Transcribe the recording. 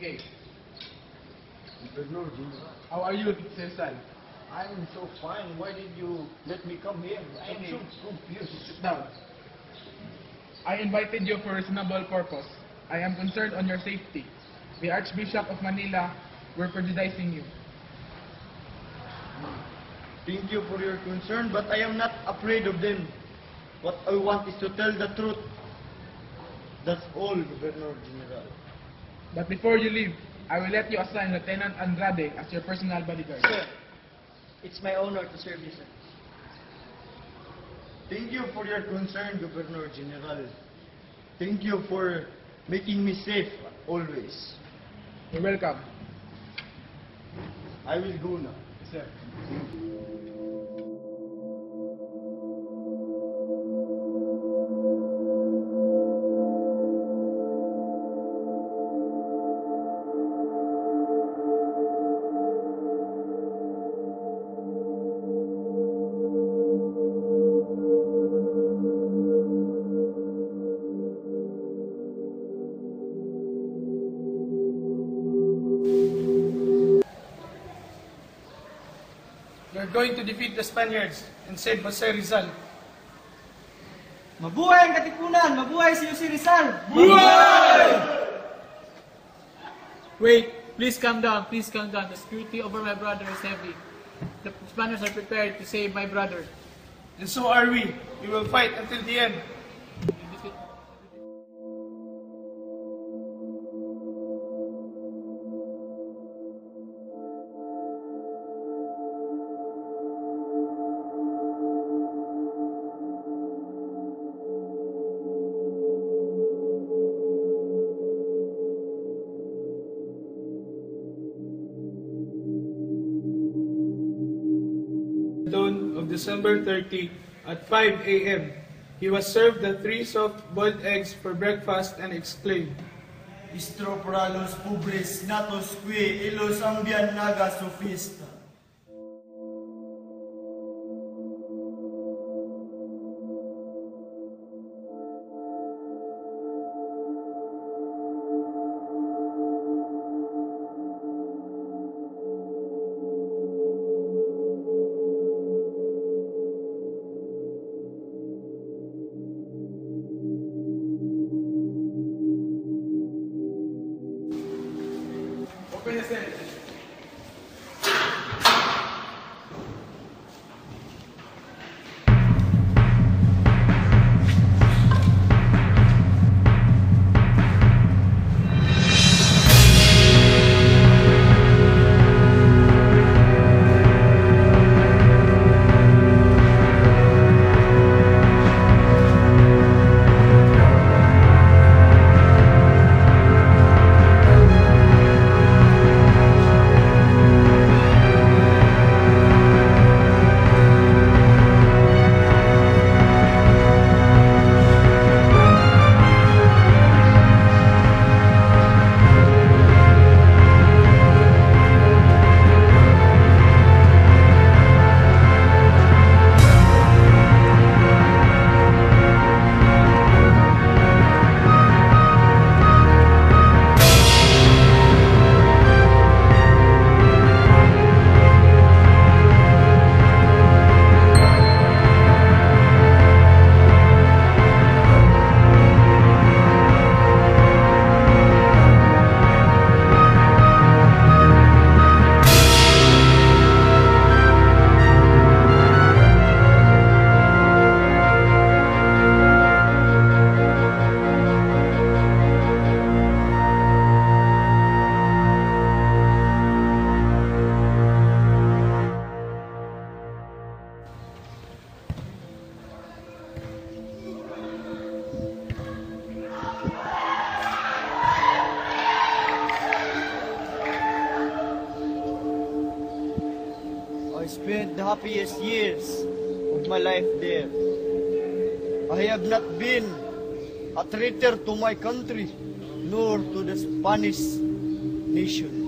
General. How are you, Cesar? I'm so fine. Why did you let me come here? I'm so confused. Sit down. I invited you for a reasonable purpose. I am concerned on your safety. The Archbishop of Manila were prejudicing you. Thank you for your concern, but I am not afraid of them. What I want is to tell the truth. That's all, Governor General. But before you leave, I will let you assign Lieutenant Andrade as your personal bodyguard. Sir, it's my honor to serve you, sir. Thank you for your concern, Governor General. Thank you for making me safe always. You're welcome. I will go now. Sir. Going to defeat the Spaniards and save Jose Rizal. Mabuhay ang Katipunan! Mabuhay si Jose Rizal! Wait, please calm down, please calm down. The security over my brother is heavy. The Spaniards are prepared to save my brother. And so are we. We will fight until the end. December 30 at 5 a.m. He was served the three soft-boiled eggs for breakfast and exclaimed, Istro para los pobres, natos que ilos ambian naga sofista. Oferecendo. Happiest years of my life there. I have not been a traitor to my country, nor to the Spanish nation.